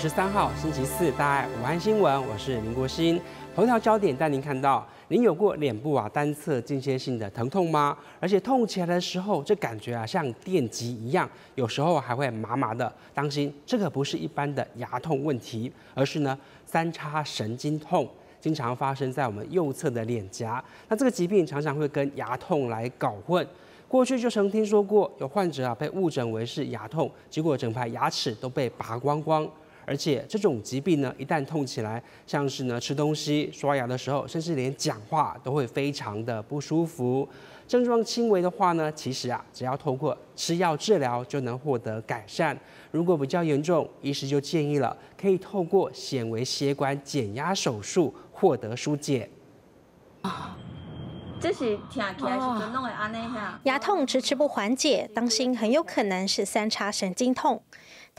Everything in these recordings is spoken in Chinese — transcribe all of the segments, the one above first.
十三号星期四大爱午安新闻，我是林国新。头条焦点带您看到，您有过脸部啊单侧间歇性的疼痛吗？而且痛起来的时候，这感觉啊像电击一样，有时候还会麻麻的。当心，这个不是一般的牙痛问题，而是呢三叉神经痛，经常发生在我们右侧的脸颊。那这个疾病常常会跟牙痛来搞混。过去就曾听说过有患者啊被误诊为是牙痛，结果整排牙齿都被拔光光。而且这种疾病呢，一旦痛起来，像是呢吃东西、刷牙的时候，甚至连讲话都会非常的不舒服。症状轻微的话呢，其实啊只要透过吃药治疗就能获得改善。如果比较严重，医师就建议了，可以透过显微血管减压手术获得疏解。这是听起来是阵拢会安尼呀。牙痛迟迟不缓解，当心很有可能是三叉神经痛。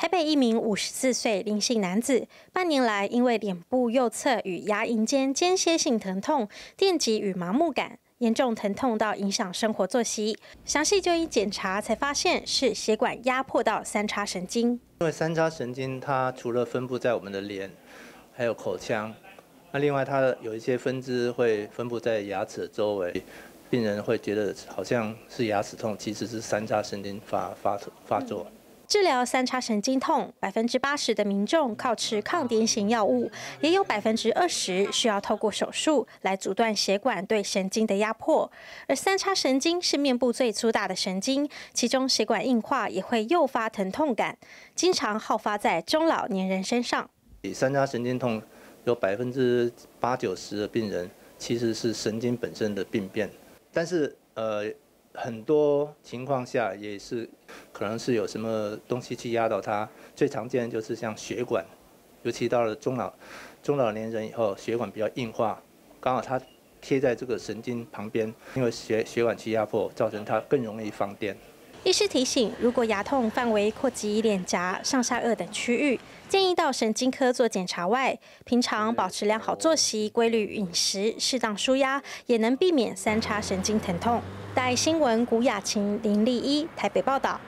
台北一名五十四岁林姓男子，半年来因为脸部右侧与牙龈间间歇性疼痛、电击与麻木感，严重疼痛到影响生活作息。详细就医检查才发现是血管压迫到三叉神经。因为三叉神经它除了分布在我们的脸，还有口腔。那另外，它有一些分支会分布在牙齿周围，病人会觉得好像是牙齿痛，其实是三叉神经发发发作。治疗三叉神经痛，百分之八十的民众靠吃抗癫痫药物，也有百分之二十需要透过手术来阻断血管对神经的压迫。而三叉神经是面部最粗大的神经，其中血管硬化也会诱发疼痛感，经常好发在中老年人身上。三叉神经痛。有百分之八九十的病人其实是神经本身的病变，但是呃很多情况下也是可能是有什么东西去压到它。最常见的就是像血管，尤其到了中老中老年人以后，血管比较硬化，刚好它贴在这个神经旁边，因为血血管去压迫，造成它更容易放电。医师提醒，如果牙痛范围扩及脸颊、上下颚等区域，建议到神经科做检查。外，平常保持良好作息、规律饮食、适当舒压，也能避免三叉神经疼痛。待新闻古雅琴、林立一台北报道。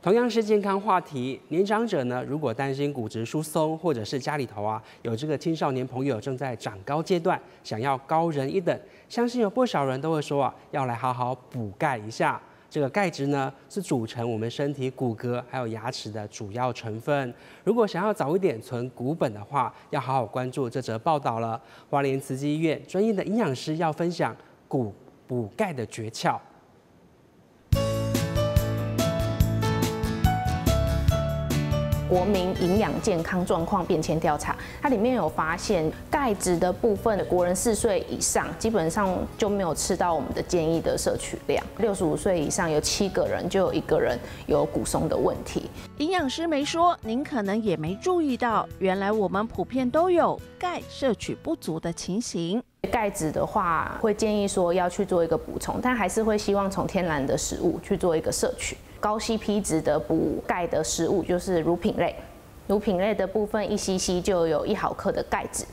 同样是健康话题，年长者呢，如果担心骨质疏松，或者是家里头啊有这个青少年朋友正在长高阶段，想要高人一等，相信有不少人都会说啊，要来好好补钙一下。这个钙质呢，是组成我们身体骨骼还有牙齿的主要成分。如果想要早一点存骨本的话，要好好关注这则报道了。花莲慈济医院专业的营养师要分享骨补钙的诀窍。国民营养健康状况变迁调查，它里面有发现钙质的部分，国人四岁以上基本上就没有吃到我们的建议的摄取量。六十五岁以上有七个人就有一个人有骨松的问题。营养师没说，您可能也没注意到，原来我们普遍都有钙摄取不足的情形。钙质的话，会建议说要去做一个补充，但还是会希望从天然的食物去做一个摄取。高 CP 值的补钙的食物就是乳品类，乳品类的部分一 cc 就有一毫克的钙质。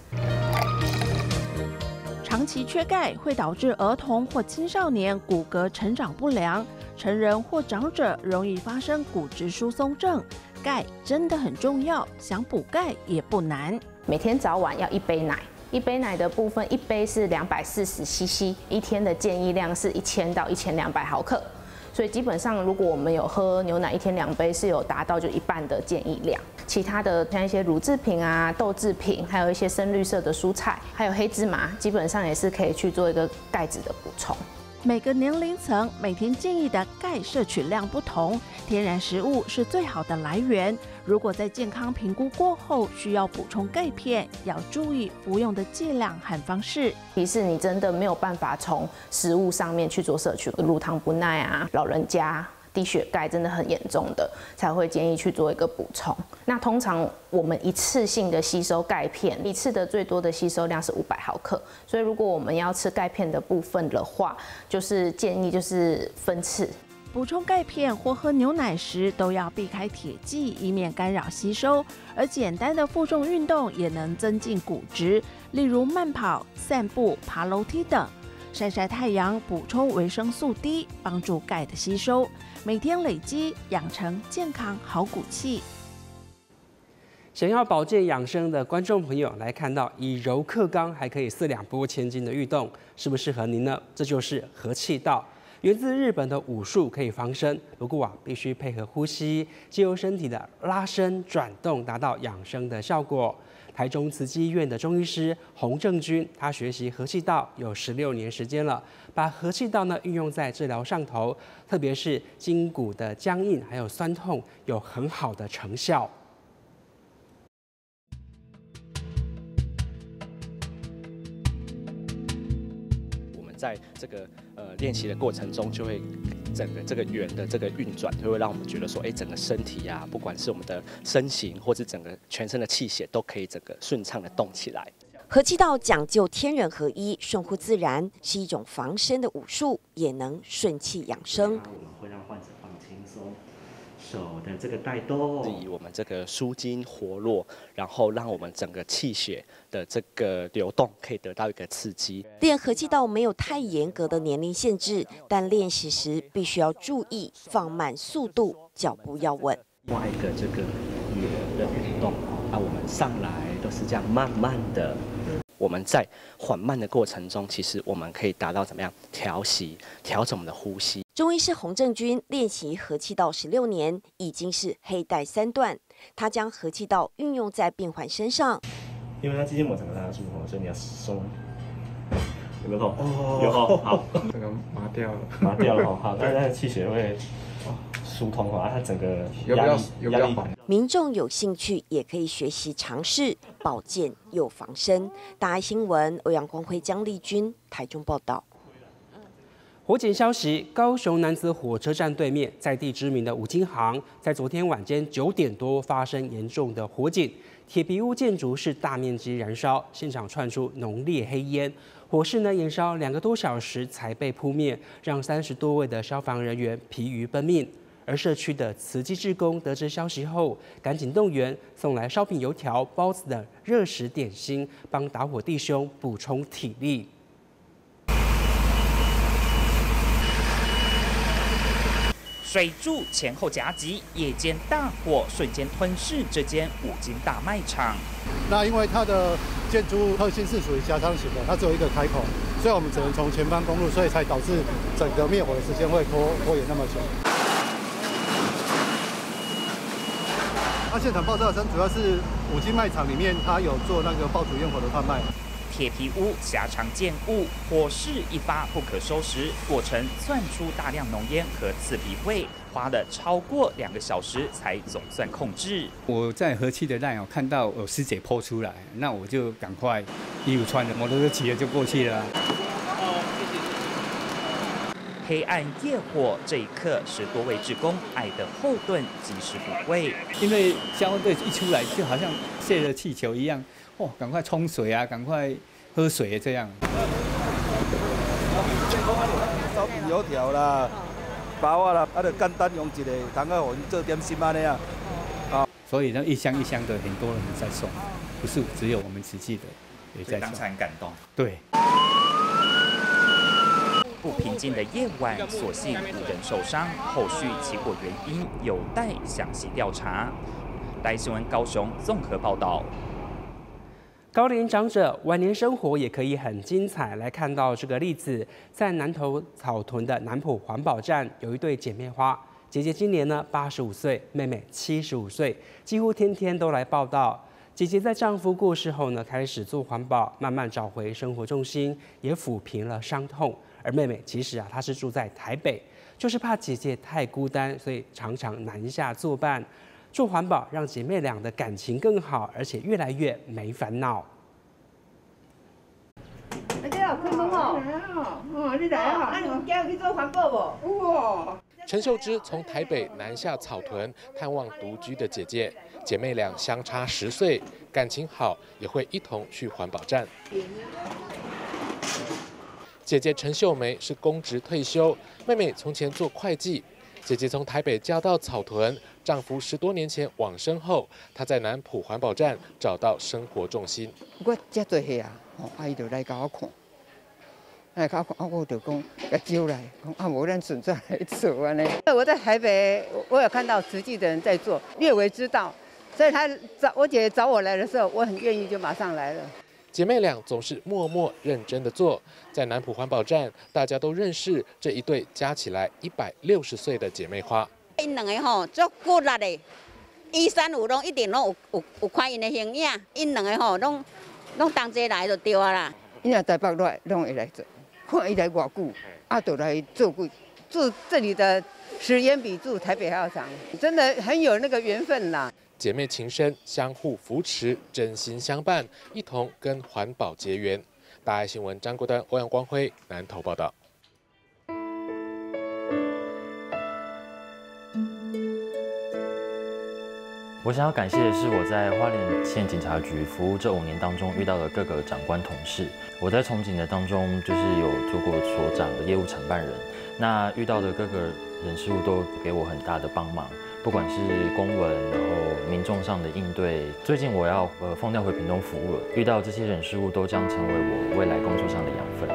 长期缺钙会导致儿童或青少年骨骼成长不良，成人或长者容易发生骨质疏松症。钙真的很重要，想补钙也不难。每天早晚要一杯奶，一杯奶的部分一杯是两百四十 cc，一天的建议量是一千到一千两百毫克。所以基本上，如果我们有喝牛奶一天两杯，是有达到就一半的建议量。其他的像一些乳制品啊、豆制品，还有一些深绿色的蔬菜，还有黑芝麻，基本上也是可以去做一个钙质的补充。每个年龄层每天建议的钙摄取量不同，天然食物是最好的来源。如果在健康评估过后需要补充钙片，要注意服用的剂量和方式。提示你真的没有办法从食物上面去做摄取，乳糖不耐啊，老人家。低血钙真的很严重的，才会建议去做一个补充。那通常我们一次性的吸收钙片，一次的最多的吸收量是五百毫克。所以如果我们要吃钙片的部分的话，就是建议就是分次补充钙片或喝牛奶时都要避开铁剂，以免干扰吸收。而简单的负重运动也能增进骨质，例如慢跑、散步、爬楼梯等。晒晒太阳，补充维生素 D，帮助钙的吸收。每天累积，养成健康好骨气。想要保健养生的观众朋友来看到以柔克刚还可以四两拨千斤的运动，适不适合您呢？这就是和气道，源自日本的武术，可以防身，不过啊，必须配合呼吸，借由身体的拉伸转动，达到养生的效果。台中慈济医院的中医师洪正军，他学习和气道有十六年时间了，把和气道呢运用在治疗上头，特别是筋骨的僵硬还有酸痛，有很好的成效。我们在这个呃练习的过程中，就会整个这个圆的这个运转，就会让我们觉得说，哎，整个身体呀，不管是我们的身形，或是整个全身的气血，都可以整个顺畅的动起来。合气道讲究天人合一，顺乎自然，是一种防身的武术，也能顺气养生。我们会让患者放轻松，手的这个带动，以我们这个舒筋活络，然后让我们整个气血的这个流动可以得到一个刺激。练合气道没有太严格的年龄限制，但练习时必须要注意放慢速度，脚步要稳。画一个这个圆的运动，啊我们上来都是这样慢慢的。我们在缓慢的过程中，其实我们可以达到怎么样调息、调整我们的呼吸。中医师洪正军练习和气道十六年，已经是黑带三段。他将和气道运用在病患身上，因为他肌筋膜整个拉住哦，所以你要松。有没有痛？哦，有哦，好，这个麻掉了，麻掉了哦，好，但是气血会疏通啊，它整个压力压力。民众有兴趣也可以学习尝试保健又防身。大爱新闻欧阳光辉、江丽君台中报道。火警消息：高雄男子火车站对面，在地知名的五金行，在昨天晚间九点多发生严重的火警，铁皮屋建筑是大面积燃烧，现场窜出浓烈黑烟，火势呢延烧两个多小时才被扑灭，让三十多位的消防人员疲于奔命。而社区的慈济志工得知消息后，赶紧动员送来烧饼、油条、包子等热食点心，帮打火弟兄补充体力。水柱前后夹击，夜间大火瞬间吞噬这间五金大卖场。那因为它的建筑特性是属于狭长型的，它只有一个开口，所以我们只能从前方攻入，所以才导致整个灭火的时间会拖拖延那么久。那现场爆炸声主要是五金卖场里面，它有做那个爆竹烟火的贩卖。铁皮屋狭长建物，火势一发不可收拾，过程窜出大量浓烟和刺鼻味，花了超过两个小时才总算控制。我在和气的站哦，看到有师姐泼出来，那我就赶快衣服穿着，摩托车骑了就过去了。黑暗夜火，这一刻是多位职工爱的后盾，及时补位。因为消防队一出来，就好像泄了气球一样，哦，赶快冲水啊，赶快喝水这样。烧饼油条啦，包啊啦，啊，就简单用一个，通个互因做点心安尼啊。啊，所以呢，一箱一箱的，很多人在送，不是只有我们慈济的也在送。当场感动。对。不平静的夜晚，所幸无人受伤。后续起火原因有待详细调查。台新闻高雄综合报道。高龄长者晚年生活也可以很精彩。来看到这个例子，在南投草屯的南浦环保站，有一对姐妹花。姐姐今年呢八十五岁，妹妹七十五岁，几乎天天都来报道。姐姐在丈夫过世后呢，开始做环保，慢慢找回生活重心，也抚平了伤痛。而妹妹其实啊，她是住在台北，就是怕姐姐太孤单，所以常常南下作伴，做环保，让姐妹俩的感情更好，而且越来越没烦恼。大家好，开门哦！哦，你来好，那你们今日去做环保不？哇！陈秀芝从台北南下草屯探望独居的姐姐，姐妹俩相差十岁，感情好，也会一同去环保站。姐姐陈秀梅是公职退休，妹妹从前做会计。姐姐从台北嫁到草屯，丈夫十多年前往生后，她在南浦环保站找到生活重心。我遮做戏啊，阿姨就来甲我看，来甲我看，我就讲甲招来，讲啊无咱存在来做安尼。我在台北，我有看到实际的人在做，略微知道。所以他找我姐姐找我来的时候，我很愿意就马上来了。姐妹俩总是默默认真的做，在南浦环保站，大家都认识这一对加起来一百六十岁的姐妹花。因两个吼足骨力的，一三五拢一定拢有有有看因的形影，因两个吼拢拢同齐来就对啊啦。因若台北来拢会来做，看伊来偌久，啊，就来做过，住这里的时间比住台北还要长，真的很有那个缘分啦。姐妹情深，相互扶持，真心相伴，一同跟环保结缘。大爱新闻张国丹、欧阳光辉南投报道。我想要感谢的是我在花莲县警察局服务这五年当中遇到的各个长官同事。我在从警的当中就是有做过所长的业务承办人，那遇到的各个人事物都给我很大的帮忙。不管是公文，然后民众上的应对，最近我要呃放调回屏东服务了，遇到这些人事物都将成为我未来工作上的养分。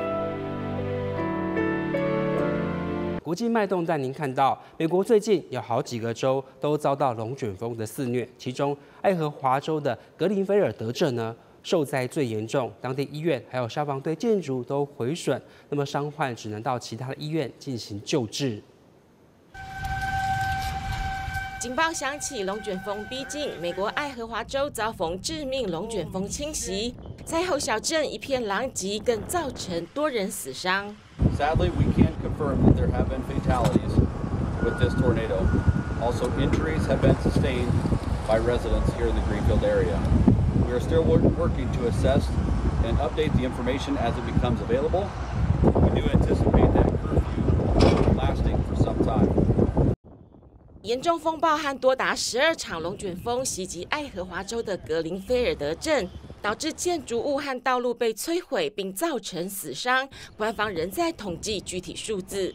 国际脉动带您看到，美国最近有好几个州都遭到龙卷风的肆虐，其中爱荷华州的格林菲尔德镇呢受灾最严重，当地医院还有消防队建筑都毁损，那么伤患只能到其他的医院进行救治。警报响起，龙卷风逼近，美国爱荷华州遭逢致命龙卷风侵袭，灾后小镇一片狼藉，更造成多人死伤。Sadly, we can't confirm that there have been fatalities with this tornado. Also, injuries have been sustained by residents here in the Greenfield area. We are still working to assess and update the information as it becomes available. We do anticipate 严重风暴和多达十二场龙卷风袭击爱荷华州的格林菲尔德镇，导致建筑物和道路被摧毁，并造成死伤。官方仍在统计具体数字。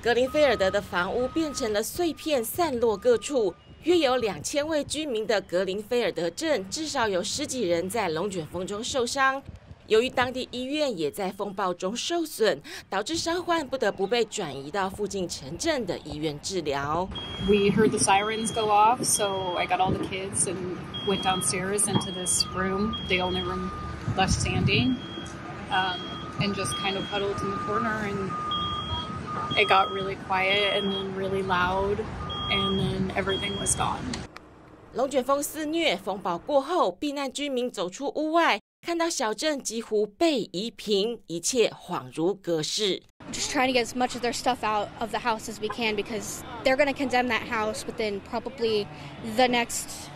格林菲尔德的房屋变成了碎片，散落各处。约有两千位居民的格林菲尔德镇，至少有十几人在龙卷风中受伤。由于当地医院也在风暴中受损，导致伤患不得不被转移到附近城镇的医院治疗。We heard the sirens go off, so I got all the kids and went downstairs into this room, the only room left standing, um, and just kind of huddled in the corner. And it got really quiet and then really loud, and then everything was gone. 龙卷风肆虐，风暴过后，避难居民走出屋外。 看到小镇几乎被夷平，一切恍如隔世。Just trying to get as much of their stuff out of the house as we can because they're going to condemn that house within probably the next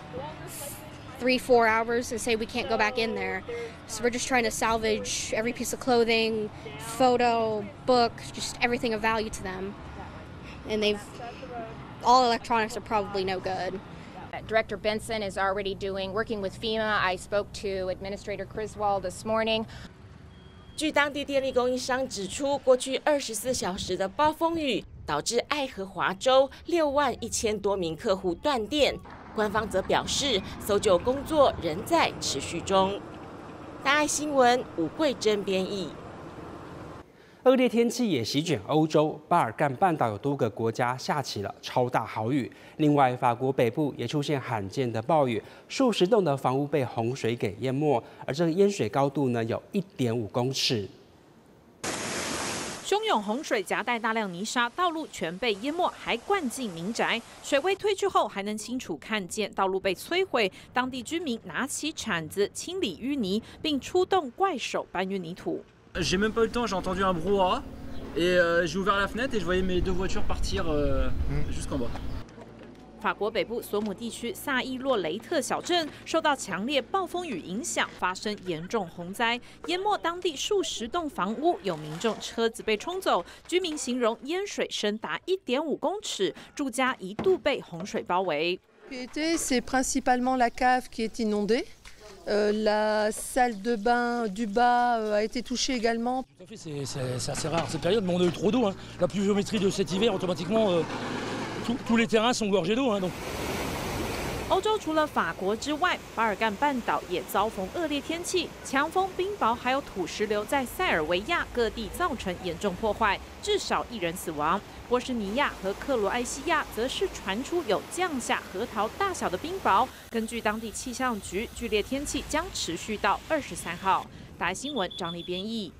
three, four hours and say we can't go back in there. So we're just trying to salvage every piece of clothing, photo, book, just everything of value to them. And they've, all electronics are probably no good. Director Benson is already doing working with FEMA. I spoke to Administrator Criswell this morning. 据当地电力供应商指出，过去二十四小时的暴风雨导致爱荷华州六万一千多名客户断电。官方则表示，搜救工作仍在持续中。大爱新闻吴桂珍编译。恶劣天气也席卷欧洲，巴尔干半岛有多个国家下起了超大豪雨。另外，法国北部也出现罕见的暴雨，数十栋的房屋被洪水给淹没，而这个淹水高度呢，有一点五公尺。汹涌洪水夹带大量泥沙，道路全被淹没，还灌进民宅。水位退去后，还能清楚看见道路被摧毁。当地居民拿起铲子清理淤泥，并出动怪手搬运泥土。J'ai même pas eu le temps, j'ai entendu un brouhaha et j'ai ouvert la fenêtre et je voyais mes deux voitures partir jusqu'en bas. 法国北部索姆地区萨伊洛雷特小镇受到强烈暴风雨影响，发生严重洪灾，淹没当地数十栋房屋，有民众车子被冲走。居民形容淹水深达一点五公尺，住家一度被洪水包围。C'est principalement la cave qui est inondée. La salle de bain du bas a été touchée également. C'est assez rare cette période, mais on a eu trop d'eau. La pluviométrie de cet hiver, automatiquement, tous les terrains sont gorgés d'eau. 欧洲除了法国之外，巴尔干半岛也遭逢恶劣天气，强风、冰雹还有土石流在塞尔维亚各地造成严重破坏，至少一人死亡。波士尼亚和克罗埃西亚则是传出有降下核桃大小的冰雹。根据当地气象局，剧烈天气将持续到二十三号。大新闻张力编译。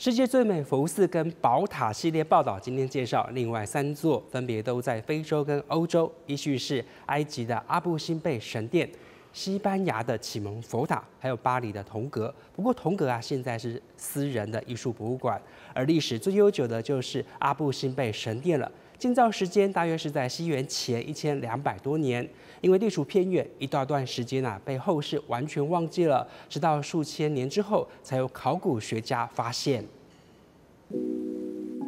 世界最美佛寺跟宝塔系列报道，今天介绍另外三座，分别都在非洲跟欧洲，依序是埃及的阿布辛贝神殿、西班牙的启蒙佛塔，还有巴黎的铜阁。不过铜阁啊，现在是私人的艺术博物馆，而历史最悠久的就是阿布辛贝神殿了。建造时间大约是在西元前一千两百多年，因为地处偏远，一段段时间啊被后世完全忘记了，直到数千年之后，才有考古学家发现。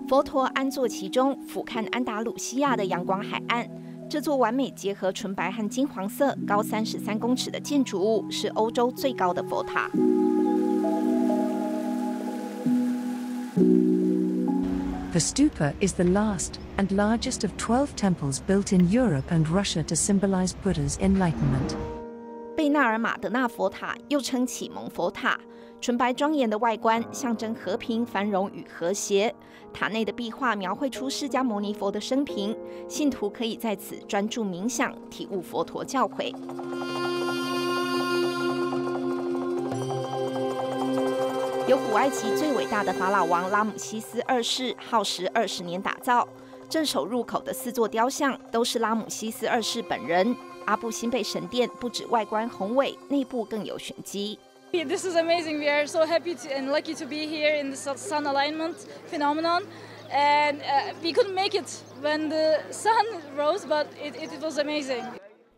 佛陀安坐其中，俯瞰安达鲁西亚的阳光海岸。这座完美结合纯白和金黄色、高三十三公尺的建筑物，是欧洲最高的佛塔。The stupa is the last and largest of 12 temples built in Europe and Russia to symbolize Buddha's enlightenment. 贝纳尔马德纳佛塔又称启蒙佛塔，纯白庄严的外观象征和平、繁荣与和谐。塔内的壁画描绘出释迦牟尼佛的生平，信徒可以在此专注冥想，体悟佛陀教诲。由古埃及最伟大的法老王拉姆西斯二世耗时二十年打造。镇守入口的四座雕像都是拉姆西斯二世本人。阿布辛贝神殿不止外观宏伟，内部更有玄机。This is amazing. We are so happy to, and lucky to be here in the sun alignment phenomenon. And uh, we couldn't make it when the sun rose, but it, it was amazing.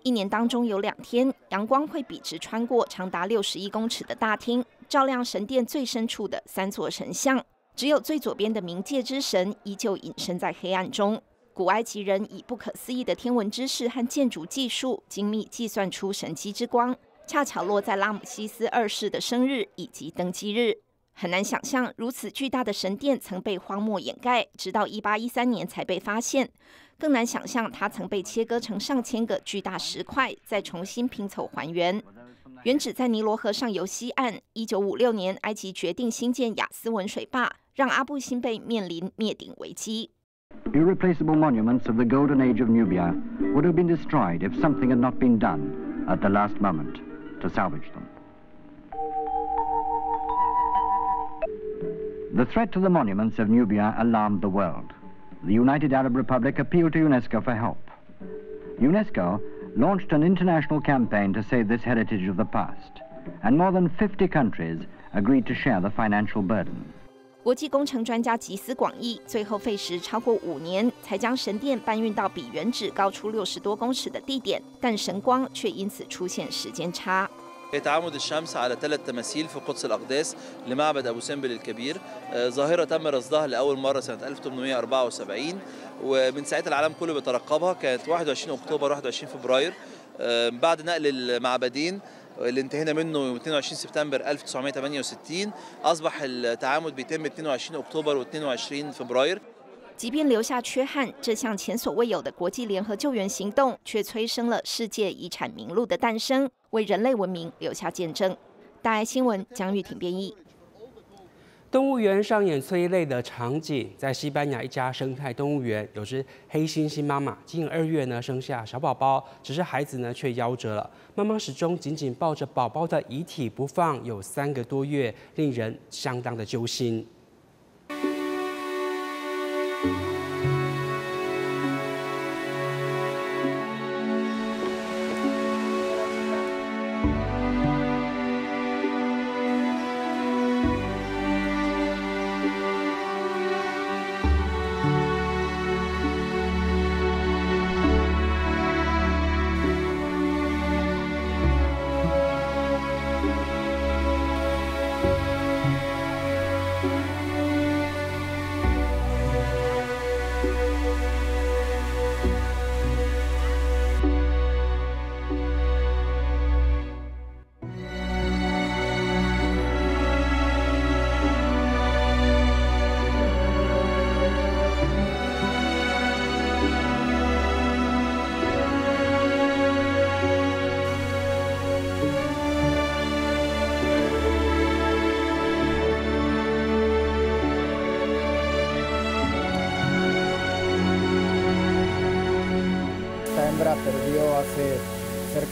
一年当中有两天，阳光会笔直穿过长达六十一公尺的大厅，照亮神殿最深处的三座神像。只有最左边的冥界之神依旧隐身在黑暗中。古埃及人以不可思议的天文知识和建筑技术，精密计算出神机之光，恰巧落在拉姆西斯二世的生日以及登基日。很难想象，如此巨大的神殿曾被荒漠掩盖，直到一八一三年才被发现。更难想象，它曾被切割成上千个巨大石块，再重新拼凑还原。原址在尼罗河上游西岸。一九五六年，埃及决定兴建雅斯文水坝，让阿布辛贝面临灭顶危机。Irreplaceable monuments of the golden age of Nubia would have been destroyed if something had not been done at the last moment to salvage them. The threat to the monuments of Nubia alarmed the world. The United Arab Republic appealed to UNESCO for help. UNESCO launched an international campaign to save this heritage of the past, and more than 50 countries agreed to share the financial burden. 国际工程专家集思广益，最后费时超过五年，才将神殿搬运到比原址高出六十多公尺的地点，但神光却因此出现时间差。 تعامد الشمس على ثلاث تماثيل في قدس الأقداس لمعبد أبو سمبل الكبير. ظاهرة تم رصدها لأول مرة سنة 1874 ومن ساعتها العالم كله بيترقبها. كانت 21 أكتوبر 21 فبراير. بعد نقل المعبدين اللي انتهينا منه يوم 22 سبتمبر 1968 أصبح التعامد بيتم 22 أكتوبر و22 فبراير. 即便留下缺憾，这项前所未有的国际联合救援行动却催生了世界遗产名录的诞生，为人类文明留下见证。大爱新闻江玉婷编译。动物园上演催泪的场景，在西班牙一家生态动物园，有只黑猩猩妈妈今年二月呢生下小宝宝，只是孩子呢却夭折了。妈妈始终紧紧抱着宝宝的遗体不放，有三个多月，令人相当的揪心。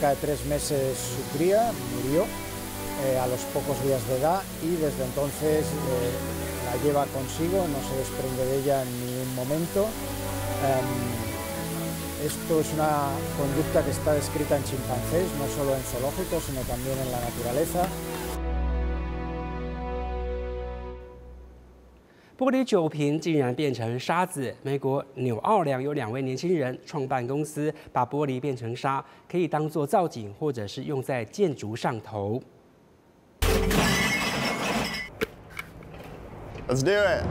Cerca de tres meses su cría, murió eh, a los pocos días de edad y desde entonces eh, la lleva consigo, no se desprende de ella en ningún momento. Um, esto es una conducta que está descrita en chimpancés, no solo en zoológicos, sino también en la naturaleza. 玻璃酒瓶竟然变成沙子！美国纽奥良有两位年轻人创办公司，把玻璃变成沙，可以当做造景，或者是用在建筑上头。Let's do it！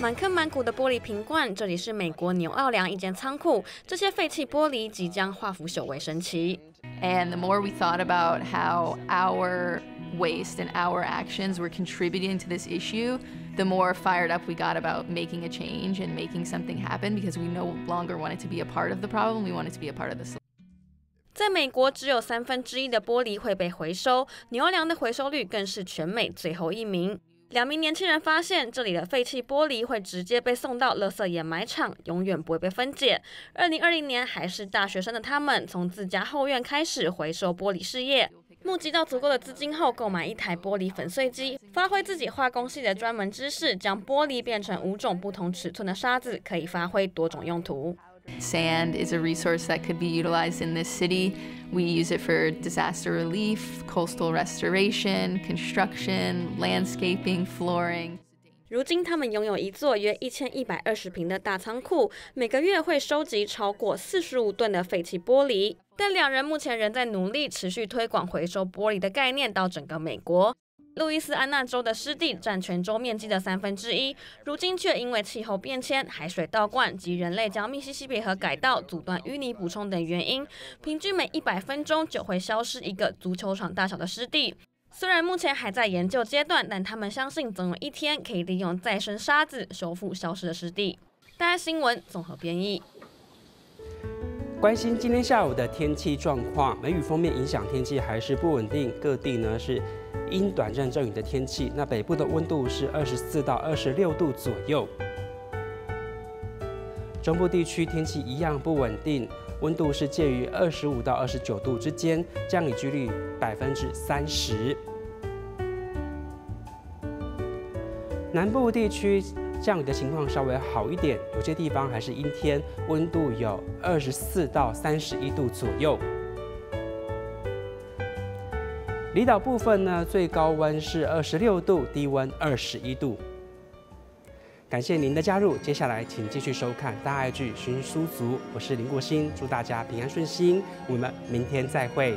满坑满谷的玻璃瓶罐，这里是美国纽奥良一间仓库，这些废弃玻璃即将化腐朽为神奇。And the more we thought about how our waste and our actions were contributing to this issue, the more fired up we got about making a change and making something happen because we no longer wanted to be a part of the problem, we wanted to be a part of the solution. 在美国，只有三分之一的玻璃会被回收，牛良的回收率更是全美最后一名。两名年轻人发现，这里的废弃玻璃会直接被送到垃圾掩埋场，永远不会被分解。二零二零年，还是大学生的他们，从自家后院开始回收玻璃事业。募集到足够的资金后，购买一台玻璃粉碎机，发挥自己化工系的专门知识，将玻璃变成五种不同尺寸的沙子，可以发挥多种用途。Sand is a resource that could be utilized in this city. We use it for disaster relief, coastal restoration, construction, landscaping, flooring. 如今，他们拥有一座约一千一百二十平的大仓库，每个月会收集超过四十五吨的废弃玻璃。但两人目前仍在努力持续推广回收玻璃的概念到整个美国。路易斯安那州的湿地占全州面积的三分之一，如今却因为气候变迁、海水倒灌及人类将密西西比河改道、阻断淤泥补充等原因，平均每一百分钟就会消失一个足球场大小的湿地。虽然目前还在研究阶段，但他们相信总有一天可以利用再生沙子修复消失的湿地。大家新闻综合编译。关心今天下午的天气状况，梅雨封面影响天气还是不稳定，各地呢是阴短暂阵雨的天气。那北部的温度是二十四到二十六度左右，中部地区天气一样不稳定，温度是介于二十五到二十九度之间，降雨几率百分之三十。南部地区。降雨的情况稍微好一点，有些地方还是阴天，温度有二十四到三十一度左右。离岛部分呢，最高温是二十六度，低温二十一度。感谢您的加入，接下来请继续收看大爱剧《寻书族》，我是林国兴，祝大家平安顺心，我们明天再会。